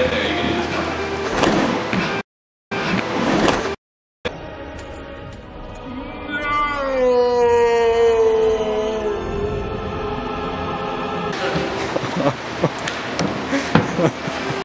get there, you can do this one. No!